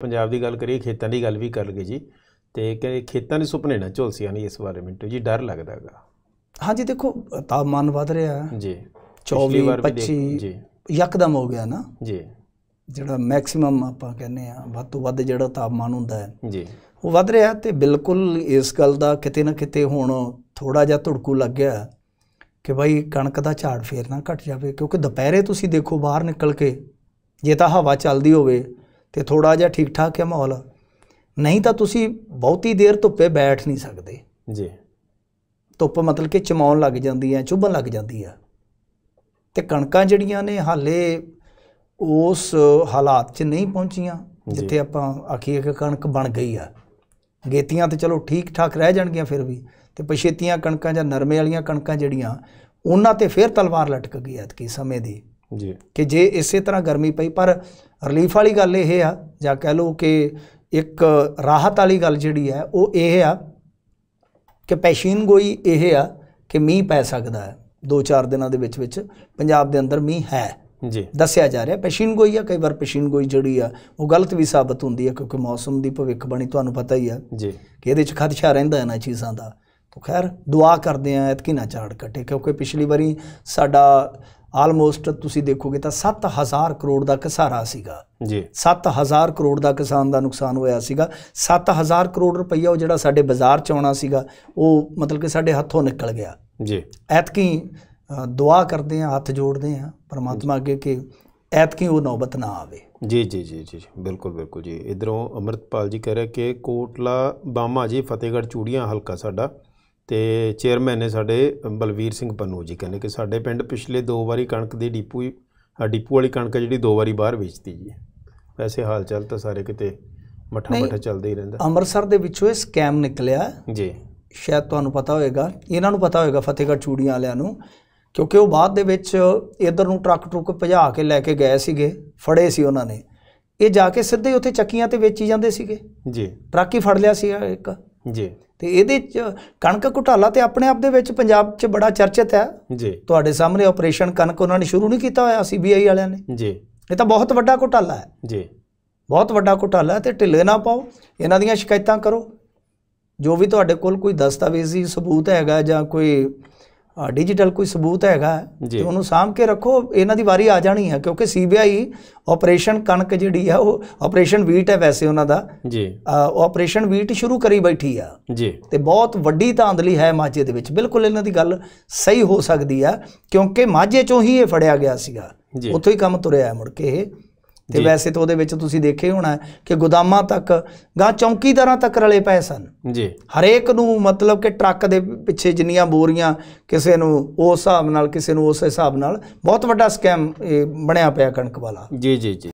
ਪੰਜਾਬ ਦੀ ਗੱਲ ਕਰੀਏ ਖੇਤਾਂ ਦੀ ਗੱਲ ਵੀ ਕਰ ਲਈਏ ਜੀ ਤੇ ਕਿ ਖੇਤਾਂ ਦੇ ਸੁਪਨੇ ਨਾ ਝੁਲਸੀਆਂ ਨਹੀਂ ਇਸ ਬਾਰੇ ਮਿੰਟੂ ਜੀ ਡਰ ਲੱਗਦਾਗਾ ਹਾਂਜੀ ਦੇਖੋ ਤਾਪਮਾਨ ਵੱਧ ਰਿਹਾ। ਜੀ। 24 ਪਿਛਲੀ ਵਾਰ ਵੀ ਦੇਖ- 25 ਜੀ। ਯਕਦਮ ਹੋ ਗਿਆ ਨਾ। ਜੀ। ਜਿਹੜਾ ਮੈਕਸਿਮਮ ਆਪਾਂ ਕਹਿੰਦੇ ਆ ਵੱਧ ਤੋਂ ਵੱਧ ਜਿਹੜਾ ਤਾਪਮਾਨ ਹੁੰਦਾ ਹੈ। ਜੀ। ਉਹ ਵੱਧ ਰਿਹਾ ਤੇ ਬਿਲਕੁਲ ਇਸ ਗੱਲ ਦਾ ਕਿਤੇ ਨਾ ਕਿਤੇ ਹੁਣ ਥੋੜਾ ਜਿਹਾ ਧੜਕੂ ਲੱਗ ਗਿਆ ਕਿ ਭਾਈ ਕਣਕ ਦਾ ਝਾੜ ਫੇਰ ਨਾ ਘਟ ਜਾਵੇ ਕਿਉਂਕਿ ਦੁਪਹਿਰੇ ਤੁਸੀਂ ਦੇਖੋ ਬਾਹਰ ਨਿਕਲ ਕੇ ਜੇ ਤਾਂ ਹਵਾ ਚੱਲਦੀ ਹੋਵੇ ਤੇ ਥੋੜਾ ਜਿਹਾ ਠੀਕ ਠਾਕ ਹੈ ਮਾਹੌਲ। ਨਹੀਂ ਤਾਂ ਤੁਸੀਂ ਬਹੁਤੀ ਦੇਰ ਧੁੱਪੇ ਬੈਠ ਨਹੀਂ ਸਕਦੇ। ਜੀ। ਧੁੱਪ ਮਤਲਬ ਕਿ ਚਮਾਉਣ ਲੱਗ ਜਾਂਦੀ ਹੈ ਚੁੱਭਣ ਲੱਗ ਜਾਂਦੀ ਹੈ। ਤੇ ਕਣਕਾਂ ਜਿਹੜੀਆਂ ਨੇ ਹਾਲੇ ਉਸ ਹਾਲਾਤ 'ਚ ਨਹੀਂ ਪਹੁੰਚੀਆਂ ਜਿੱਥੇ ਆਪਾਂ ਆਖੀਏ ਕਿ ਕਣਕ ਬਣ ਗਈ ਆ। ਗੇਤੀਆਂ ਤੇ ਚਲੋ ਠੀਕ ਠਾਕ ਰਹਿ ਜਾਣਗੀਆਂ ਫਿਰ ਵੀ ਤੇ ਪਛੇਤੀਆਂ ਕਣਕਾਂ ਜਾਂ ਨਰਮੇ ਵਾਲੀਆਂ ਕਣਕਾਂ ਜਿਹੜੀਆਂ ਉਹਨਾਂ ਤੇ ਫਿਰ ਤਲਵਾਰ ਲਟਕ ਗਈ ਐਤਕੀ ਸਮੇਂ ਦੀ। ਜੀ। ਕਿ ਜੇ ਇਸੇ ਤਰ੍ਹਾਂ ਗਰਮੀ ਪਈ ਪਰ ਰਿਲੀਫ ਵਾਲੀ ਗੱਲ ਇਹ ਆ ਜਾਂ ਕਹਿ ਲਓ ਕਿ ਇੱਕ ਰਾਹਤ ਵਾਲੀ ਗੱਲ ਜਿਹੜੀ ਹੈ ਉਹ ਇਹ ਆ ਕਿ ਪੈਸ਼ੀਨ ਗੋਈ ਇਹ ਆ ਕਿ ਮੀਂਹ ਪੈ ਸਕਦਾ ਹੈ 2-4 ਦਿਨਾਂ ਦੇ ਵਿੱਚ ਵਿੱਚ ਪੰਜਾਬ ਦੇ ਅੰਦਰ ਮੀਂਹ ਹੈ। ਜੀ। ਦੱਸਿਆ ਜਾ ਰਿਹਾ ਪੈਸ਼ੀਨ ਗੋਈ ਆ ਕਈ ਵਾਰ ਪੈਸ਼ੀਨ ਗੋਈ ਜਿਹੜੀ ਆ ਉਹ ਗਲਤ ਵੀ ਸਾਬਤ ਹੁੰਦੀ ਹੈ ਕਿਉਂਕਿ ਮੌਸਮ ਦੀ ਭਵਿੱਖਬਾਣੀ ਤੁਹਾਨੂੰ ਪਤਾ ਹੀ ਆ ਜੀ। ਕਿ ਇਹਦੇ ਚ ਖਦਸ਼ਾ ਰਹਿੰਦਾ ਇਹਨਾਂ ਚੀਜ਼ਾਂ ਦਾ। ਤਾਂ ਖੈਰ ਦੁਆ ਕਰਦੇ ਆ ਐਤਕੀ ਨਾ ਝਾੜ ਕੱਟੇ ਕਿਉਂਕਿ ਪਿਛਲੀ ਵਾਰੀ ਸਾਡਾ ਆਲਮੋਸਟ ਤੁਸੀਂ ਦੇਖੋਗੇ ਤਾਂ 7000 ਕਰੋੜ ਦਾ ਘਸਾਰਾ ਸੀਗਾ। ਜੀ। 7000 ਕਰੋੜ ਦਾ ਕਿਸਾਨ ਦਾ ਨੁਕਸਾਨ ਹੋਇਆ ਸੀਗਾ। 7000 ਕਰੋੜ ਰੁਪਈਆ ਉਹ ਜਿਹੜਾ ਸਾਡੇ ਬਾਜ਼ਾਰ ਚ ਆਉਣਾ ਸੀਗਾ ਉਹ ਮਤਲਬ ਕਿ ਸਾਡੇ ਹੱਥੋਂ ਨਿਕਲ ਗਿਆ। ਜੀ। ਐਤਕੀ ਦੁਆ ਕਰਦੇ ਆ ਹੱਥ ਜੋੜਦੇ ਆ ਪਰਮਾਤਮਾ ਅੱਗੇ ਕਿ ਐਤਕੀ ਉਹ ਨੌਬਤ ਨਾ ਆਵੇ। ਜੀ ਜੀ ਜੀ ਜੀ ਬਿਲਕੁਲ ਬਿਲਕੁਲ ਜੀ। ਇਧਰੋਂ ਅਮਰਤਪਾਲ ਜੀ ਕਹਿ ਰਿਹਾ ਕਿ ਕੋਟਲਾ ਬਾਮਾ ਜੀ ਫਤਿਹਗੜ੍ਹ ਚੂੜੀਆਂ ਹਲਕਾ ਸਾਡਾ। ਤੇ ਚੇਅਰਮੈਨ ਨੇ ਸਾਡੇ ਬਲਵੀਰ ਸਿੰਘ ਪੰਨੂ ਜੀ ਕਹਿੰਦੇ ਕਿ ਸਾਡੇ ਪਿੰਡ ਪਿਛਲੇ ਦੋ ਵਾਰੀ ਕਣਕ ਦੀ ਡੀਪੂ ਡੀਪੂ ਵਾਲੀ ਕਣਕ ਜਿਹੜੀ ਦੋ ਵਾਰੀ ਬਾਹਰ ਵੇਚਤੀ ਜੀ। ਵੈਸੇ ਹਾਲ ਚਾਲ ਤਾਂ ਸਾਰੇ ਕਿਤੇ ਮੱਠਾ। ਮੱਠਾ ਚੱਲਦਾ ਹੀ ਰਹਿੰਦਾ। ਅੰਮ੍ਰਿਤਸਰ ਦੇ ਵਿੱਚੋਂ ਇਹ ਸਕੈਮ ਨਿਕਲਿਆ। ਜੀ। ਸ਼ਾਇਦ ਤੁਹਾਨੂੰ ਪਤਾ ਹੋਵੇਗਾ ਇਹਨਾਂ ਨੂੰ ਪਤਾ ਹੋਵੇਗਾ ਫਤਿਹਗੜ੍ਹ ਚੂੜੀਆਂ ਵਾਲਿਆਂ ਨੂੰ। ਕਿਉਂਕਿ ਉਹ ਬਾਅਦ ਦੇ ਵਿੱਚ ਇਧਰ ਨੂੰ ਟਰੱਕ ਟਰੁੱਕ ਭਜਾ ਕੇ ਲੈ ਕੇ ਗਏ ਸੀਗੇ। ਫੜੇ ਸੀ ਉਹਨਾਂ ਨੇ। ਇਹ ਜਾ ਕੇ ਸਿੱਧੇ ਉੱਥੇ ਚੱਕੀਆਂ ਤੇ ਵੇਚੀ ਜਾਂਦੇ ਸੀਗੇ। ਜੀ। ਟਰੱਕ ਹੀ ਫੜ ਲਿਆ ਸੀ ਇੱਕ। ਜੀ। ਤੇ ਇਹਦੇ ਚ ਕਣਕ ਘੁਟਾਲਾ ਤੇ ਆਪਣੇ ਆਪ ਦੇ ਵਿੱਚ ਪੰਜਾਬ 'ਚ ਬੜਾ ਚਰਚਿਤ ਹੈ। ਜੀ। ਤੁਹਾਡੇ ਸਾਹਮਣੇ ਆਪਰੇਸ਼ਨ ਕਣਕ ਉਹਨਾਂ ਨੇ ਸ਼ੁਰੂ ਨਹੀਂ ਕੀਤਾ ਹੋਇਆ ਸੀਬੀਆਈ ਵਾਲਿਆਂ ਨੇ। ਜੀ। ਇਹ ਤਾਂ ਬਹੁਤ ਵੱਡਾ ਘੁਟਾਲਾ ਹੈ। ਜੀ। ਬਹੁਤ ਵੱਡਾ ਘੁਟਾਲਾ ਹੈ ਤੇ ਢਿੱਲੇ ਨਾ ਪਾਓ। ਇਹਨਾਂ ਦੀਆਂ ਸ਼ਿਕਾਇਤਾਂ ਕਰੋ। ਜੋ ਵੀ ਤੁਹਾਡੇ ਕੋਲ ਕੋਈ ਦਸਤਾਵੇਜ਼ੀ ਸਬੂਤ ਹੈਗਾ ਜਾਂ ਕੋਈ ਡਿਜੀਟਲ ਕੋਈ ਸਬੂਤ ਹੈਗਾ। ਤੇ ਉਹਨੂੰ ਸਾਂਭ ਕੇ ਰੱਖੋ ਇਹਨਾਂ ਦੀ ਵਾਰੀ ਆ ਜਾਣੀ ਹੈ ਕਿਉਂਕਿ ਸੀਬੀਆਈ ਆਪਰੇਸ਼ਨ ਕਣਕ ਜਿਹੜੀ ਹੈ ਉਹ ਆਪਰੇਸ਼ਨ ਵੀਟ ਹੈ ਵੈਸੇ ਉਹਨਾਂ ਦਾ। ਜੀ। ਉਹ ਆਪਰੇਸ਼ਨ ਵੀਟ ਸ਼ੁਰੂ ਕਰੀ ਬੈਠੀ ਆ। ਜੀ। ਤੇ ਬਹੁਤ ਵੱਡੀ ਧਾਂਦਲੀ ਹੈ ਮਾਝੇ ਦੇ ਵਿੱਚ ਬਿਲਕੁਲ ਇਹਨਾਂ ਦੀ ਗੱਲ ਸਹੀ ਹੋ ਸਕਦੀ ਆ ਕਿਉਂਕਿ ਮਾਝੇ ਚੋਂ ਹੀ ਇਹ ਫੜਿਆ ਗਿਆ ਸੀਗਾ। ਉੱਥੋਂ ਹੀ ਕੰਮ ਤੁਰਿਆ ਮੁੜ ਕੇ ਇਹ। ਤੇ ਵੈਸੇ ਤਾਂ ਉਹਦੇ ਵਿੱਚ ਤੁਸੀਂ ਦੇਖਿਆ ਹੀ ਹੋਣਾ ਕਿ ਗੋਦਾਮਾਂ ਤੱਕ ਗਾਂ ਚੌਂਕੀਦਾਰਾਂ ਤੱਕ ਰਲੇ ਪਏ ਸਨ। ਜੀ। ਹਰੇਕ ਨੂੰ ਮਤਲਬ ਕਿ ਟਰੱਕ ਦੇ ਪਿੱਛੇ ਜਿੰਨੀਆਂ ਬੋਰੀਆਂ ਕਿਸੇ ਨੂੰ ਉਸ ਹਿਸਾਬ ਨਾਲ ਕਿਸੇ ਨੂੰ ਉਸ ਹਿਸਾਬ ਨਾਲ ਬਹੁਤ ਵੱਡਾ ਸਕੈਮ ਇਹ ਬਣਿਆ ਪਿਆ ਕਣਕ ਵਾਲਾ। ਜੀ ਜੀ ਜੀ।